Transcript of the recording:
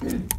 Mm.